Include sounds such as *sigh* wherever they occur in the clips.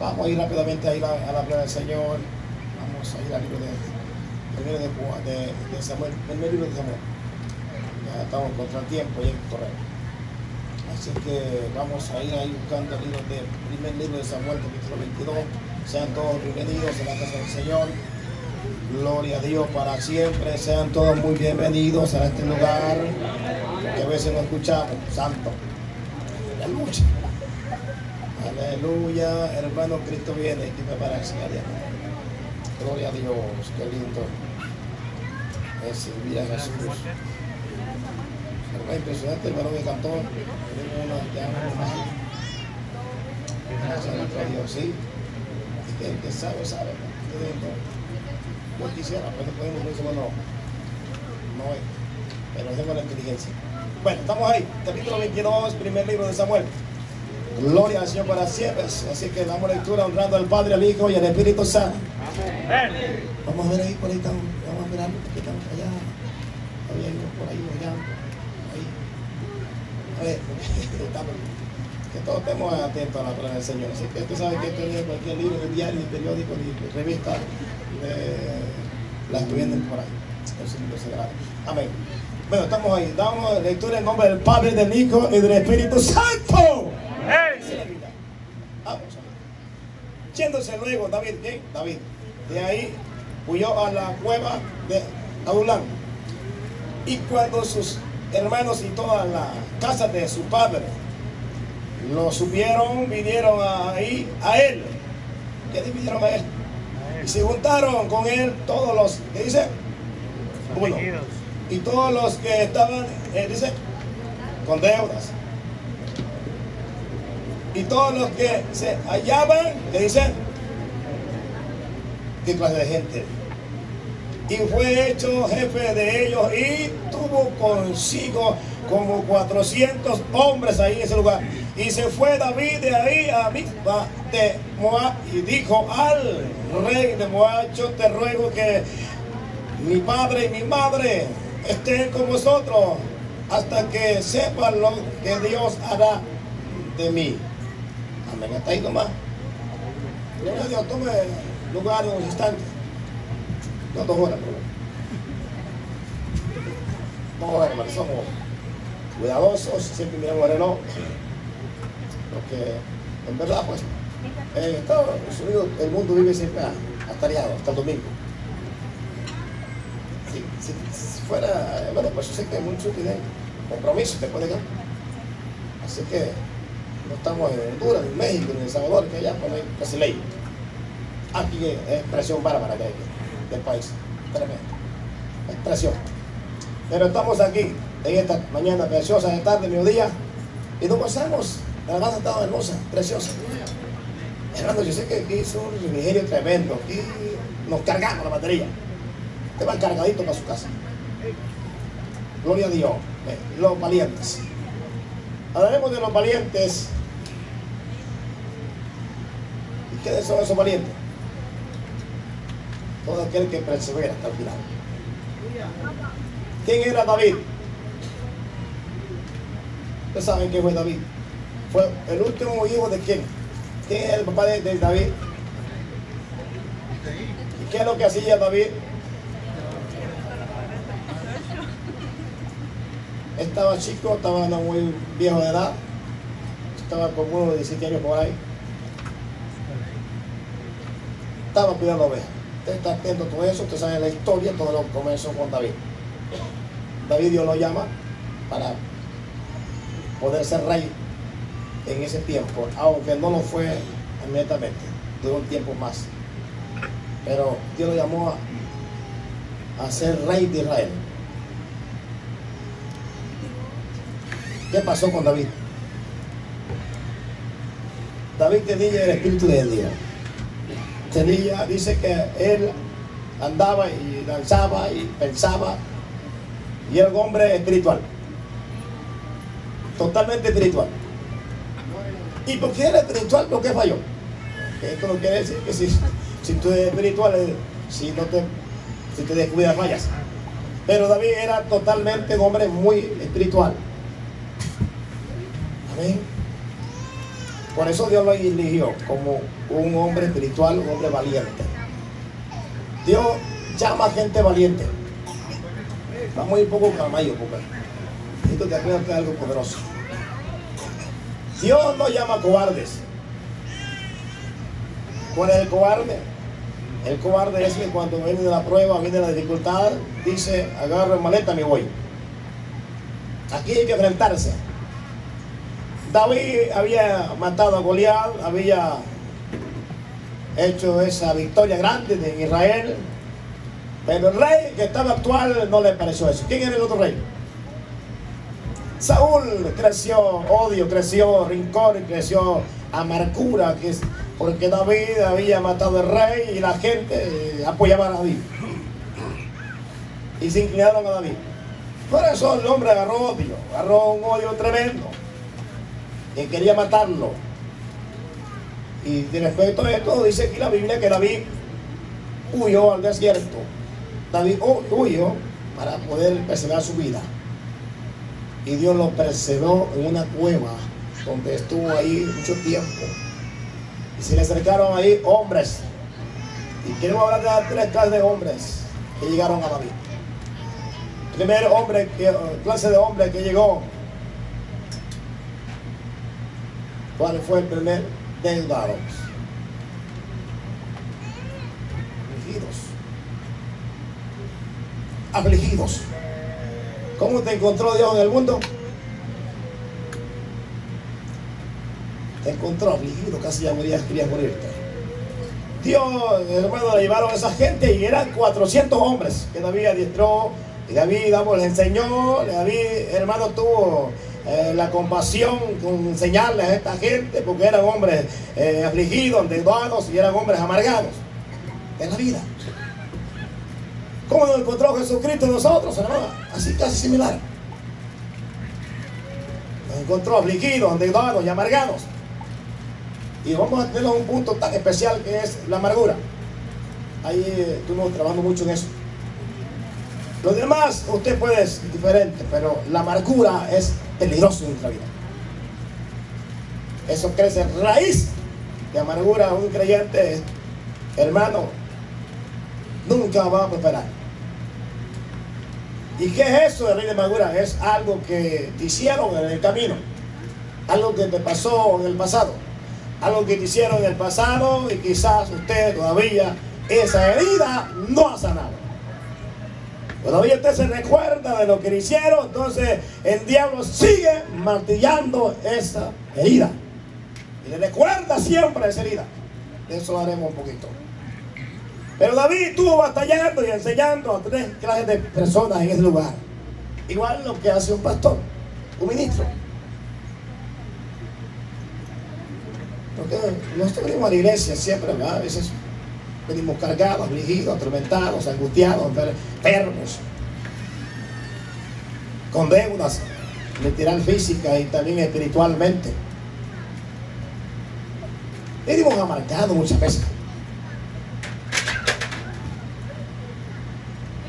Vamos a ir rápidamente a a, la palabra del Señor. Vamos a ir al libro de, de, de, Samuel, primer libro de Samuel. Ya estamos contra el tiempo y el correo. Así que vamos a ir ahí buscando el libro de, primer libro de Samuel, capítulo 22. Sean todos bienvenidos en la casa del Señor. Gloria a Dios para siempre. Sean todos muy bienvenidos a este lugar que a veces no escuchamos. Santo. Aleluya. Aleluya. Hermano Cristo viene. Hay que prepararse. Gloria a Dios. Qué lindo es servir a Jesús. Hermano, impresionante varón que cantó. Gracias a nuestro Dios, sí. Es que el que sabe, sabe. Digo, Yo quisiera, pero podemos decir, bueno, no es. Pero tengo la inteligencia. Bueno, estamos ahí. Capítulo 22, primer libro de Samuel. Gloria al Señor para siempre. Así que damos lectura honrando al Padre, al Hijo y al Espíritu Santo. Vamos a ver ahí, por ahí. Vamos a ver algo que están allá. Está bien, por ahí, allá. Ahí. A ver, *laughs* estamos. Que todos estemos atentos a la palabra del Señor. Así que usted sabe que esto es cualquier libro, ni diario, ni periódico, revista, eh, las que vienen por ahí. Amén. Bueno, estamos ahí. Damos lectura en nombre del Padre, del Hijo y del Espíritu Santo. Dice la Biblia. Vamos a ver. Yéndose luego David, ¿quién? David. De ahí huyó a la cueva de Adulán. Y cuando sus hermanos y toda la casa de su padre lo supieron, vinieron ahí a él. ¿Qué vinieron a él? Y se juntaron con él todos los, ¿qué dice? Uno. Y todos los que estaban, eh, dice, con deudas. Y todos los que se hallaban, ¿qué dice? ¿Qué de gente? Y fue hecho jefe de ellos y tuvo consigo como 400 hombres ahí en ese lugar. Y se fue David de ahí a Mizpa de Moab y dijo al rey de Moab, yo te ruego que mi padre y mi madre estén con vosotros hasta que sepan lo que Dios hará de mí. Amén. Hasta ahí nomás. Gloria a Dios, tome lugar en un instante. No dos horas. No, hermano, somos cuidadosos, siempre miramos el reloj. Porque, en verdad, pues, Estados Unidos el mundo vive siempre atareado, hasta el domingo. Si fuera, bueno, pues yo sé que muchos tienen compromisos después de acá. Así que no estamos en Honduras, en México, en El Salvador, que allá pues, no casi ley. Aquí es expresión bárbara que hay del país. Tremendo. Expresión. Pero estamos aquí en esta mañana preciosa de tarde, mediodía, y nos gozamos. La casa estaba hermosa, preciosa. Hermano, yo sé que aquí es un refrigerio tremendo. Aquí nos cargamos la batería. Te van cargadito para su casa. Gloria a Dios. Los valientes. Hablaremos de los valientes. ¿Y quiénes son esos valientes? Todo aquel que persevera hasta el final. ¿Quién era David? Ustedes saben quién fue David. Fue el último hijo de quién? ¿Quién es el papá de, David? ¿Y qué es lo que hacía David? Estaba chico, estaba no muy viejo de edad. Estaba como uno de 17 años por ahí. Estaba cuidando ovejas. Usted está atento a todo eso, usted sabe la historia, todo lo que comenzó con David. David Dios lo llama para poder ser rey en ese tiempo, aunque no lo fue inmediatamente, duró un tiempo más. Pero Dios lo llamó a, a ser rey de Israel. ¿Qué pasó con David? David tenía el espíritu de Elías. Tenía, dice que él andaba y danzaba y pensaba y era un hombre espiritual. Totalmente espiritual. ¿Y por qué era espiritual? ¿Por qué falló? Esto no quiere decir que si, si tú eres espiritual, eh, si no te, si te descuidas, fallas. Pero David era totalmente un hombre muy espiritual. Amén. Por eso Dios lo eligió como un hombre espiritual, un hombre valiente. Dios llama a gente valiente. Vamos a ir un poco camallo, porque acuerdas que es algo poderoso. Dios no llama cobardes. ¿Cuál es el cobarde? El cobarde es que cuando viene la prueba, viene la dificultad, dice, agarro maleta, me voy. Aquí hay que enfrentarse. David había matado a Goliat, había hecho esa victoria grande en Israel, pero el rey que estaba actual no le pareció eso. ¿Quién era el otro rey? Saúl creció odio, creció rincón, creció amargura, que es porque David había matado al rey y la gente eh, apoyaba a David. Y se inclinaron a David. Por eso el hombre agarró odio, agarró un odio tremendo. Y quería matarlo. Y respecto a esto, dice aquí la Biblia que David huyó al desierto. David huyó para poder preservar su vida. Y Dios lo preservó en una cueva donde estuvo ahí mucho tiempo. Y se le acercaron ahí hombres. Y queremos hablar de las tres clases de hombres que llegaron a David. primer hombre, que, clase de hombre que llegó. ¿Cuál fue el primer? Deudados. Afligidos. Afligidos. ¿Cómo te encontró Dios en el mundo? Te encontró afligido, casi ya morías, querías morirte. Dios, hermano, le llevaron a esa gente y eran 400 hombres que David adiestró y David, damos, les enseñó, David, hermano, tuvo eh, la compasión con enseñarle a esta gente porque eran hombres eh, afligidos, endeudados y eran hombres amargados en la vida. ¿Cómo nos encontró Jesucristo nosotros, hermano? Así casi similar. Nos encontró afligidos, endeudados y amargados. Y vamos a tener un punto tan especial que es la amargura. Ahí eh, estuvimos trabajando mucho en eso. Los demás, usted puede ser diferente, pero la amargura es peligroso en nuestra vida. Eso crece raíz de amargura. Un creyente, hermano, nunca va a prosperar. ¿Y qué es eso de ley de amargura? Es algo que te hicieron en el camino, algo que te pasó en el pasado, algo que te hicieron en el pasado y quizás usted todavía esa herida no ha sanado. Todavía usted se recuerda de lo que le hicieron, entonces el diablo sigue martillando esa herida. Y le recuerda siempre esa herida. De eso haremos un poquito. Pero David estuvo batallando y enseñando a tres clases de personas en ese lugar. Igual lo que hace un pastor, un ministro. Porque nosotros venimos a la iglesia siempre, ¿verdad? a veces venimos cargados, afligidos, atormentados, angustiados, enfermos, con deudas, literal física y también espiritualmente. Venimos amargados muchas veces.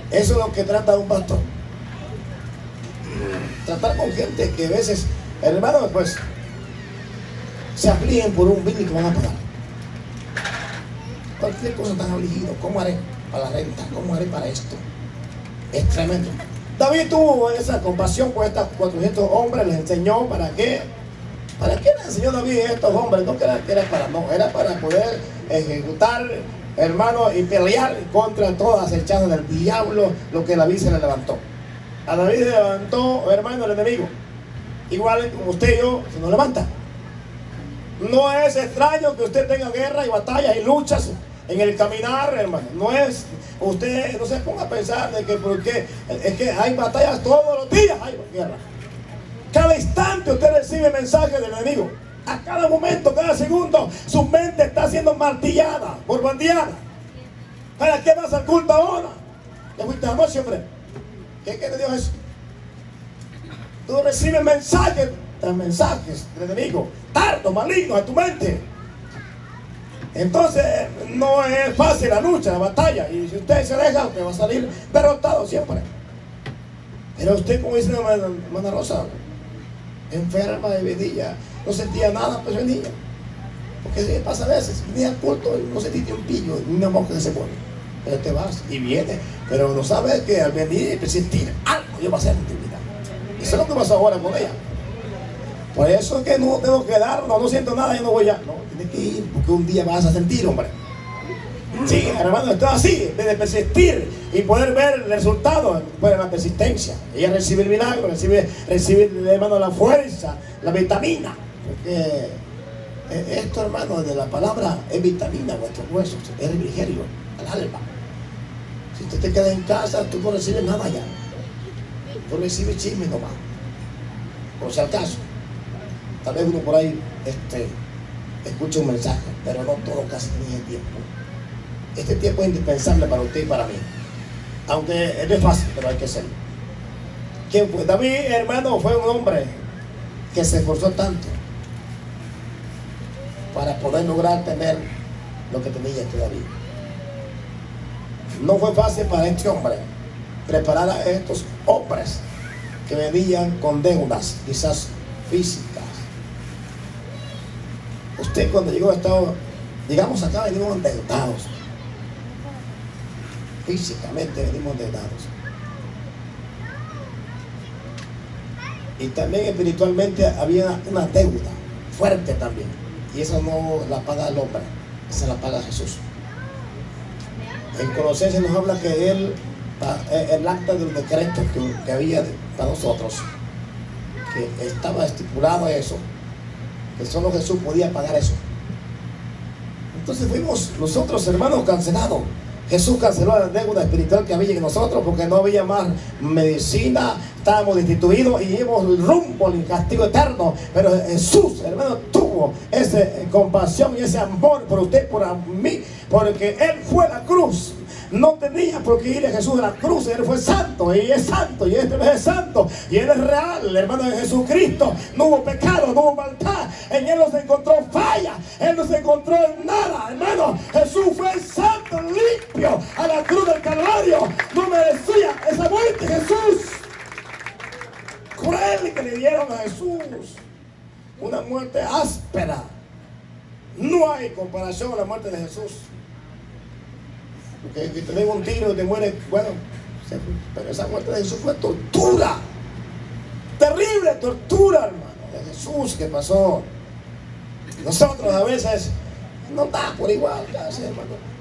Eso es lo que trata un pastor. Tratar con gente que a veces, hermano, pues se afligen por un bill que van a pagar. Cualquier cosa tan afligido, ¿cómo haré para la renta? ¿Cómo haré para esto? Es tremendo. David tuvo esa compasión con estos 400 hombres, les enseñó para qué. ¿Para qué les enseñó David a estos hombres? No era, que era para, no, era para poder ejecutar hermano, y pelear contra todas las hechazas del diablo, lo que David se le levantó. A David se levantó, hermano, el enemigo. Igual como usted y yo, se nos levanta. No es extraño que usted tenga guerra y batallas y luchas en el caminar, hermano. No es, usted no se ponga a pensar de que porque es que hay batallas todos los días, hay guerra. Cada instante usted recibe mensajes del enemigo. A cada momento, cada segundo, su mente está siendo martillada, borbandeada. ¿Para qué vas al culto ahora? ¿Ya fuiste anoche, hombre? ¿Qué quiere Dios eso? Tú recibes mensajes mensajes del enemigo, tardo, maligno a tu mente. Entonces, no es fácil la lucha, la batalla. Y si usted se deja, usted va a salir derrotado siempre. Pero usted, como dice la hermana Rosa, enferma de vidilla, no sentía nada, pues venía. Porque si pasa a veces, viene al culto y no se tiene un pillo, ni una mosca se pone. Pero te vas y viene, pero no sabes que al venir y sentir algo, yo va a ser vida. Eso es lo que pasó ahora con ella. Por eso es que no tengo que dar, no, siento nada, yo no voy ya. No, tienes que ir, porque un día vas a sentir, hombre. Sí, hermano, esto es así, de persistir y poder ver el resultado, pues la persistencia. Ella recibe el milagro, recibe, recibe hermano, la fuerza, la vitamina. Porque esto, hermano, de la palabra es vitamina a vuestros huesos, es refrigerio al alma. Si usted te queda en casa, tú no recibes nada ya. Tú recibes chisme nomás. Por si acaso. Tal vez uno por ahí este, escucha un mensaje, pero no todo casi tiene tiempo. Este tiempo es indispensable para usted y para mí. Aunque no es fácil, pero hay que hacerlo. ¿Quién fue? David, hermano, fue un hombre que se esforzó tanto para poder lograr tener lo que tenía este David. No fue fácil para este hombre preparar a estos hombres que venían con deudas, quizás físicas. Usted cuando llegó a Estado, digamos acá venimos endeudados físicamente venimos dados Y también espiritualmente había una deuda fuerte también. Y esa no la paga el hombre, esa la paga Jesús. En Colosenses nos habla que él, eh, el acta del decreto que, que había para nosotros, que estaba estipulado eso, que solo Jesús podía pagar eso. Entonces fuimos nosotros, hermanos, cancelados. Jesús canceló la deuda espiritual que había en nosotros porque no había más medicina, estábamos destituidos y íbamos rumbo al castigo eterno. Pero Jesús, hermano, tuvo esa compasión y ese amor por usted, por mí, porque Él fue la cruz no tenía por qué ir a Jesús de la cruz. Él fue santo y es santo y este es santo y Él es real, hermano de Jesucristo. No hubo pecado, no hubo maldad. En Él no se encontró falla. Él no se encontró en nada, hermano. Jesús fue santo, limpio a la cruz del Calvario. No merecía esa muerte, Jesús. Cruel que le dieron a Jesús. Una muerte áspera. No hay comparación a la muerte de Jesús. Porque si te den un tiro y te mueres, bueno, pero esa muerte de Jesús fue tortura. Terrible tortura, hermano, de Jesús que pasó. Nosotros a veces no da por igual, casi, hermano.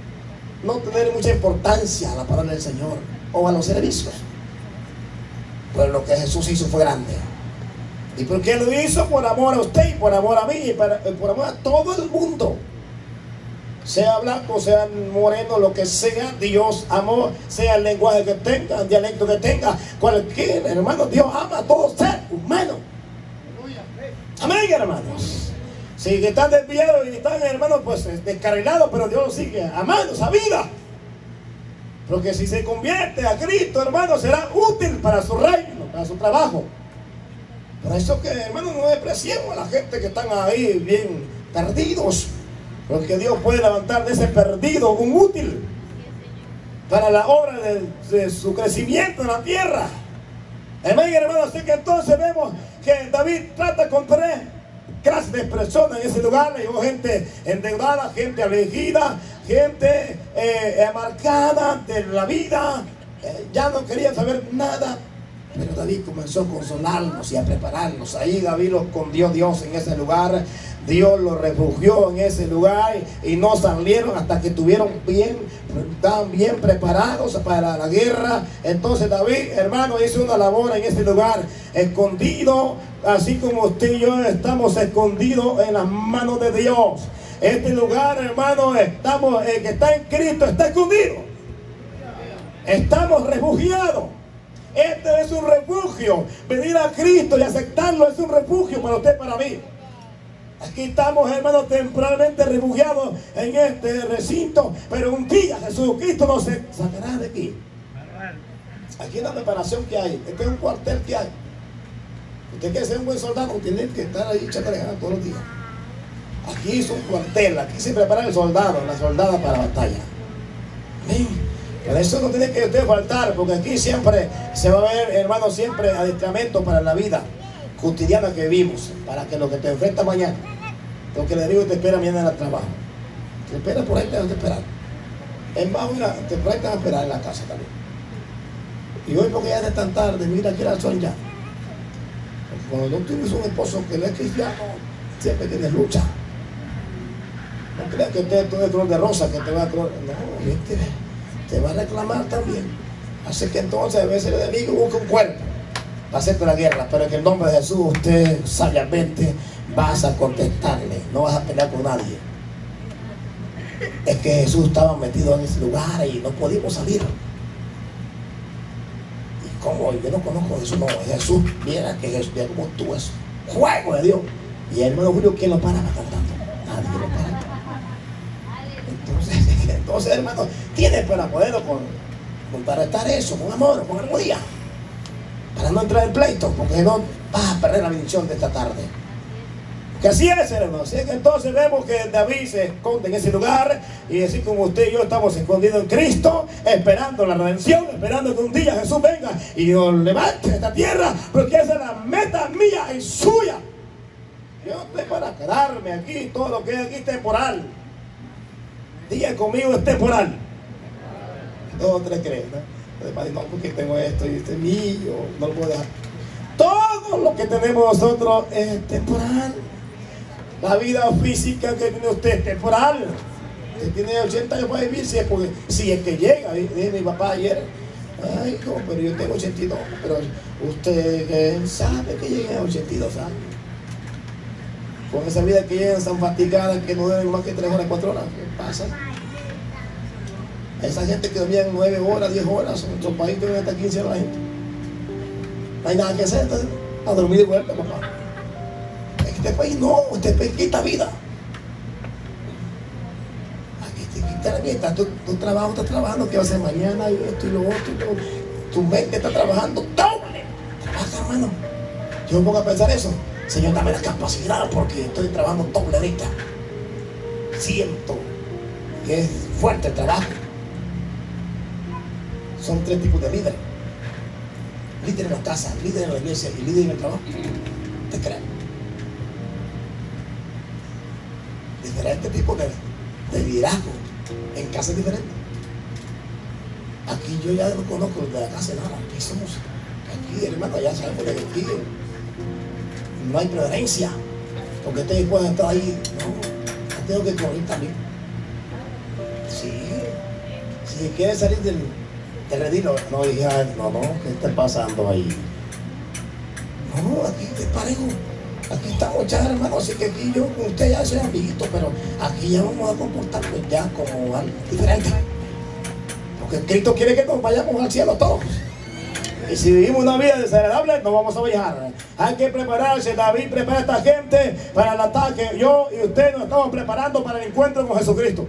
No tener mucha importancia a la palabra del Señor o a los servicios. Pero lo que Jesús hizo fue grande. ¿Y por qué lo hizo? Por amor a usted y por amor a mí y por amor a todo el mundo sea blanco, sea moreno, lo que sea, Dios amó, sea el lenguaje que tenga, el dialecto que tenga, cualquier hermano, Dios ama a todo ser humano. Amén, hermanos. Si están desviados y están, hermanos, pues descarrilados, pero Dios sigue amando esa vida. Porque si se convierte a Cristo, hermano, será útil para su reino, para su trabajo. Por eso que, hermano, no despreciemos a la gente que están ahí bien perdidos porque Dios puede levantar de ese perdido un útil para la obra de, su crecimiento en la tierra. Amén, hermano. Así que entonces vemos que David trata con tres clases de personas en ese lugar. Llegó gente endeudada, gente afligida, gente eh, amarcada de la vida. Eh, ya no quería saber nada. Pero David comenzó a consolarnos y a prepararnos. Ahí David los escondió Dios en ese lugar. Dios los refugió en ese lugar y no salieron hasta que estuvieron bien, estaban bien preparados para la guerra. Entonces David, hermano, hizo una labor en ese lugar, escondido, así como usted y yo estamos escondidos en las manos de Dios. Este lugar, hermano, estamos, el que está en Cristo está escondido. Estamos refugiados. Este es un refugio. Venir a Cristo y aceptarlo es un refugio para usted, para mí. Aquí estamos, hermanos, temporalmente refugiados en este recinto, pero un día Jesucristo nos sacará de aquí. Aquí es la preparación que hay. Este es un cuartel que hay. Usted quiere ser un buen soldado, tiene que estar ahí chacarejando todos los días. Aquí es un cuartel, aquí se prepara el soldado, la soldada para la batalla. Amén. Pero eso no tiene que usted faltar, porque aquí siempre se va a ver, hermano, siempre adiestramiento para la vida cotidiana que vivimos, para que lo que te enfrenta mañana Porque el enemigo te espera mañana al trabajo. Te espera por ahí, te van a esperar. Es más, mira, te van a esperar en la casa también. Y hoy porque ya es tan tarde, mira que era son ya. Cuando tú tienes un esposo que no es cristiano, siempre tienes lucha. No creas que usted todo es color de rosa, que te va a... No, te va a reclamar también. Así que entonces a veces el enemigo busca un cuerpo para hacerte la guerra, pero en el nombre de Jesús usted sabiamente vas a contestarle, no vas a pelear con nadie. Es que Jesús estaba metido en ese lugar y no podíamos salir. ¿Y cómo? Yo no conozco a Jesús, no, Jesús, mira que Jesús, mira cómo tú es juego de Dios. Y el hermano Julio, ¿quién lo para cantando? Nadie lo para. Entonces, *laughs* entonces hermano, tiene para poderlo con, contrarrestar eso, con amor, con armonía. Para no entrar en pleito, porque no vas a perder la bendición de esta tarde. Que así es, hermano. Así es que entonces vemos que David se esconde en ese lugar. Y así como usted y yo estamos escondidos en Cristo, esperando la redención, esperando que un día Jesús venga y nos levante esta tierra, porque esa es la meta mía y suya. Yo estoy para quedarme aquí, todo lo que es aquí es temporal. Diga conmigo es temporal. Dos tres creen, ¿no? No, porque tengo esto y este mío, no lo puedo dejar. Todo lo que tenemos nosotros es temporal. La vida física que tiene usted es temporal. Usted tiene 80 años para vivir, si es, porque, si es que llega, dice mi papá ayer. Ay, no, pero yo tengo 82. Pero usted sabe que llega a 82 años. Con esa vida que llegan tan fatigadas que no deben más que 3 horas, 4 horas. ¿Qué pasa? Esa gente que dormía 9 horas, 10 horas, en nuestro país duerme hasta 15 horas. No hay nada que hacer, entonces, a dormir de vuelta, papá. Este país no, este país quita vida. Aquí te quita la vida. Tu, tu trabajo está trabajando, ¿qué va a hacer mañana? Y esto y lo otro. Y tu mente está trabajando doble. Trabaja, hermano. Yo me pongo a pensar eso. Señor, dame la capacidad porque estoy trabajando doble ahorita. Siento que es fuerte el trabajo. Son tres tipos de líderes. Líder en la casa, líder en la iglesia y líder en el trabajo. ¿Te crees? Diferentes tipos de, de liderazgo. En casa es diferente. Aquí yo ya no conozco de la casa nada. Aquí somos, aquí hermano, ya sabemos de aquí no hay preferencia. Porque ustedes pueden estar ahí. No, tengo que correr también. Sí. Si quiere salir del, del redilo, no dije, no, no, ¿qué está pasando ahí? No, aquí te parejo. Aquí estamos ya, hermano, así que aquí yo con usted ya soy amiguito, pero aquí ya vamos a comportarnos ya como algo diferente. Porque Cristo quiere que nos vayamos al cielo todos. Y si vivimos una vida desagradable, no vamos a viajar. Hay que prepararse. David prepara a esta gente para el ataque. Yo y usted nos estamos preparando para el encuentro con Jesucristo.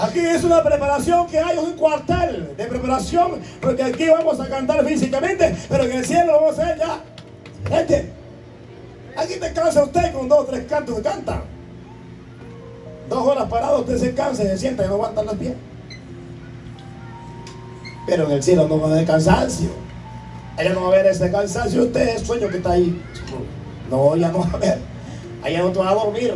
Aquí es una preparación que hay un cuartel de preparación, porque aquí vamos a cantar físicamente, pero en el cielo lo vamos a hacer ya. Gente, aquí te cansa usted con dos o tres cantos que canta. Dos horas parado, usted se cansa y se sienta y no aguanta las pies. Pero en el cielo no va a haber cansancio. Allá no va a haber ese cansancio. Usted es sueño que está ahí. No, ya no va a haber. Allá no te va a dormir.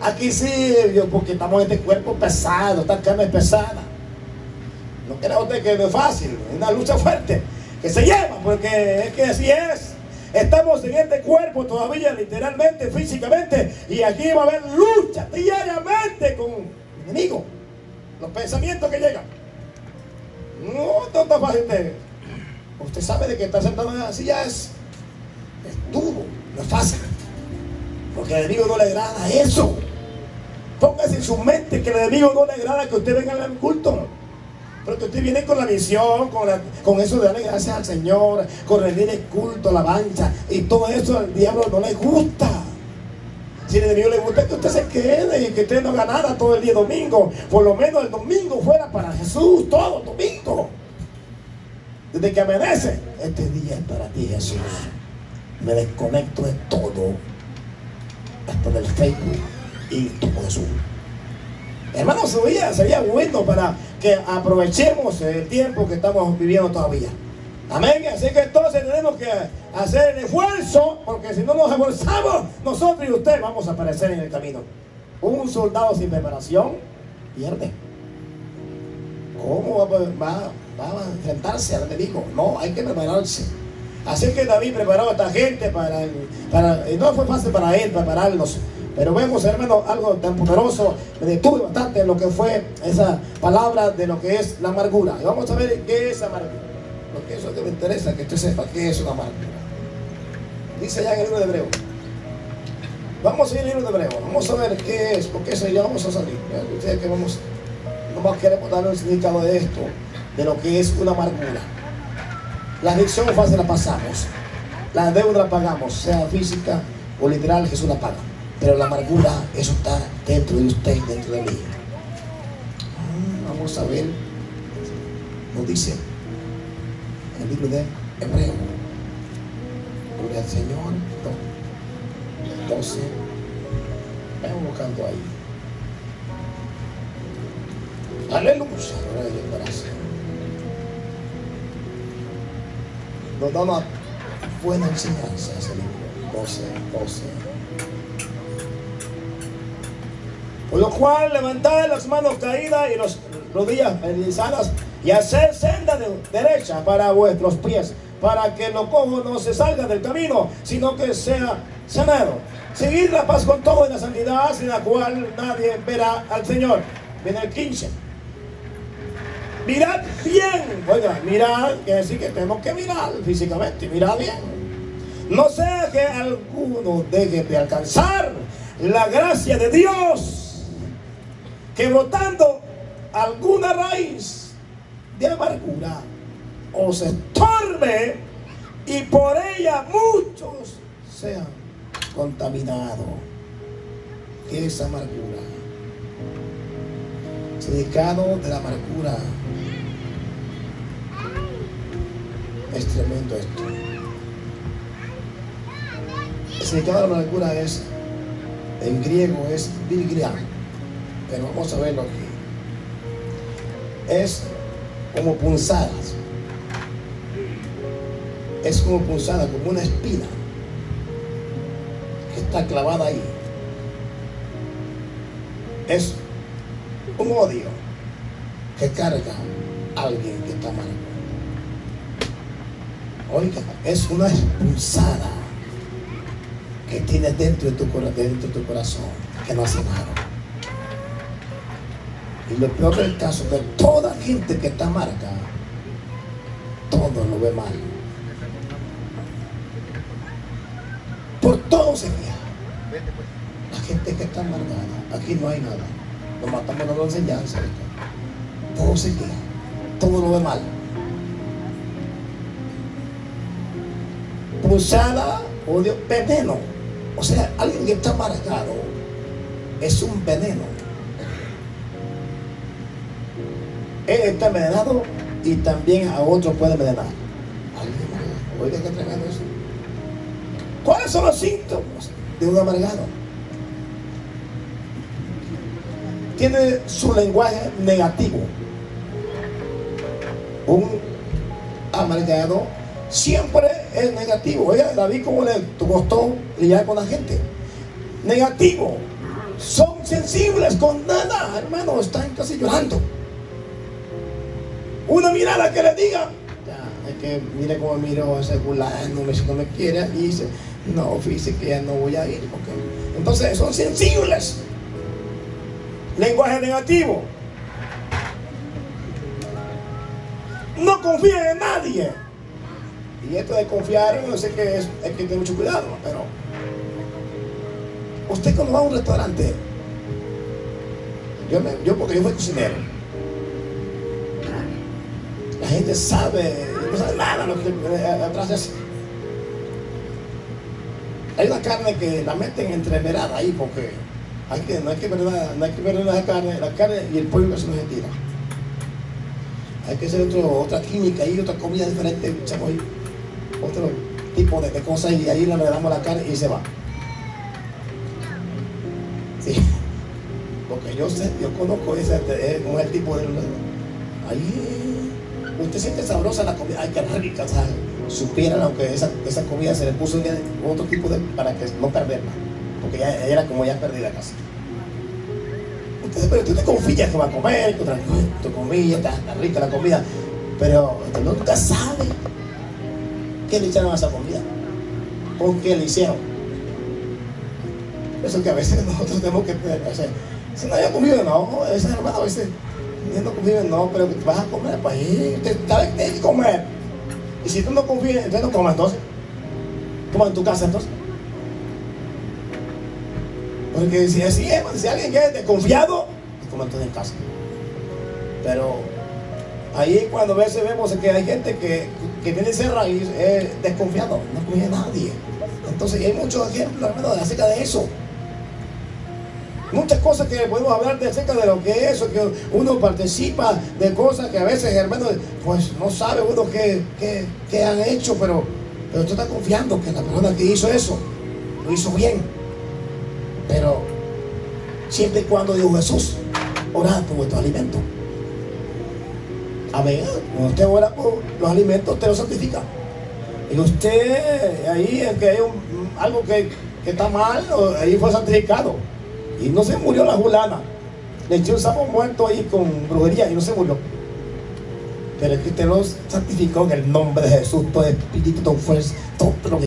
Aquí sí, porque estamos en este cuerpo pesado, esta carne es pesada. No crea usted que es fácil, es una lucha fuerte que se lleva, porque es que así es. Estamos en este cuerpo todavía, literalmente, físicamente, y aquí va a haber lucha diariamente con el enemigo. Los pensamientos que llegan. No, no está fácil de. Usted sabe de que está sentado en la silla es, es duro, no es fácil. Porque al enemigo no le agrada eso. Póngase en su mente que al enemigo no le agrada que usted venga al culto. Pero que usted viene con la visión, con, con eso de darle gracias al Señor, con rendir el culto, la alabanza. Y todo eso al diablo no le gusta. Si al enemigo le gusta que usted se quede y que usted no ganara todo el día domingo, por lo menos el domingo fuera para Jesús, todo el domingo. Desde que amanece, este día es para ti, Jesús. Me desconecto de todo, hasta del Facebook y todo Jesús. Hermanos, sería, sería bueno para que aprovechemos el tiempo que estamos viviendo todavía. Amén. Así que entonces tenemos que hacer el esfuerzo, porque si no nos esforzamos, nosotros y usted vamos a aparecer en el camino. Un soldado sin preparación pierde. ¿Cómo va, a enfrentarse al enemigo? No, hay que prepararse. Así que David preparó a esta gente para, para no fue fácil para él prepararlos. Pero vemos, hermano, algo tan poderoso. Me detuve bastante en lo que fue esa palabra de lo que es la amargura. Y vamos a ver qué es amargura. Porque eso es lo que me interesa, que usted sepa qué es una amargura. Dice ya en el libro de Hebreo. Vamos a ir al libro de Hebreo. Vamos a ver qué es, porque eso ya vamos a salir. Ustedes que vamos, nomás queremos darle un significado de esto, de lo que es una amargura. La adicción fácil la pasamos. La deuda la pagamos, sea física o literal, Jesús la paga. Pero la amargura, eso está dentro de usted, dentro de mí. Ah, vamos a ver. Nos dice en el libro de Hebreo. Gloria al Señor. 12. Vamos buscando ahí. Aleluya. Nos da una buena enseñanza ese libro. 12, 12. Lo cual levantad las manos caídas y las rodillas enlizadas y hacer senda de derecha para vuestros pies, para que lo cojo no se salga del camino, sino que sea sanado. Seguid la paz con todo en la santidad, sin la cual nadie verá al Señor. Viene el 15. Mirad bien. Oiga, mirad quiere decir que tenemos que mirar físicamente. Mirad bien. No sea que alguno deje de alcanzar la gracia de Dios que brotando alguna raíz de amargura os estorbe y por ella muchos sean contaminados. ¿Qué es amargura? Significado de la amargura. Es tremendo esto. El significado de la amargura es, en griego es virgrián pero vamos a verlo aquí. Es como punzadas. Es como punzada, como una espina que está clavada ahí. Es un odio que carga a alguien que está mal. Oiga, es una expulsada que tienes dentro de tu, dentro de tu corazón que no hace nada. Y lo peor del caso es que toda gente que está marca, todo lo ve mal. Por todo se queja. La gente que está amargada, aquí no hay nada. Lo matamos la enseñanza. Todo se queja, todo lo ve mal. Pulsada, odio, veneno. O sea, alguien que está amargado es un veneno Él está envenenado y también a otro puede envenenar. Oiga, qué tremendo eso. ¿Cuáles son los síntomas de un amargado? Tiene su lenguaje negativo. Un amargado siempre es negativo. Oiga, David, ¿cómo le costó lidiar con la gente? Negativo. Son sensibles con nada, hermano. Están casi llorando. Una mirada que le diga, es que mire cómo miró ese fulano, no me quiere, y dice, no, fíjese que ya no voy a ir. Porque... Entonces son sensibles. Lenguaje negativo. No confíen en nadie. Y esto de confiar, no sé qué es, hay que tener mucho cuidado, pero usted cuando va a un restaurante, yo, yo porque yo fui cocinero, la gente sabe, no sabe nada lo que eh, atrás eso. Hay una carne que la meten entreverada ahí porque hay que, no hay que ver no hay que ver la carne, la carne y el pollo que se nos tira. Hay que hacer otro, otra química y otra comida diferente, ahí, otro tipo de, cosas y ahí le damos la carne y se va. Sí. Porque yo sé, yo conozco ese, como el tipo de ahí Usted siente sabrosa la comida, ay, qué rica, o sea, supieran aunque esa, esa comida se le puso en otro tipo de, para que no perderla, porque ya era como ya perdida casi. Usted, pero tú te confías que va a comer, que tu comida, está, rica la comida, pero usted nunca sabe qué le echaron a esa comida, con qué le hicieron. Eso que a veces *laughs* nosotros tenemos que hacer. Si no haya comido, no, a veces hermano, a veces no comido, no, pero vas a comer, pues ahí, te sabes que tienes que comer. Y si tú no confías, entonces no comas entonces. Toma en tu casa entonces. Porque si así es, si alguien que es desconfiado, pues coma entonces en casa. Pero ahí cuando a veces vemos que hay gente que, que tiene esa raíz es desconfiado, no confía en nadie. Entonces hay muchos ejemplos, hermano, acerca de eso. Muchas cosas que podemos hablar de acerca de lo que es eso, que uno participa de cosas que a veces, hermano, pues no sabe uno qué, qué, qué han hecho, pero, pero usted está confiando que la persona que hizo eso lo hizo bien. Pero siempre y cuando dijo Jesús, orad por vuestros alimentos. Amén. Cuando usted ora por los alimentos, usted los santifica. Y usted ahí es que hay algo que, que está mal, ahí fue santificado. Y no se murió la fulana. Le echó un sapo muerto ahí con brujería y no se murió. Pero es que usted lo santificó en el nombre de Jesús, todo espíritu, todo fuerza, todo lo que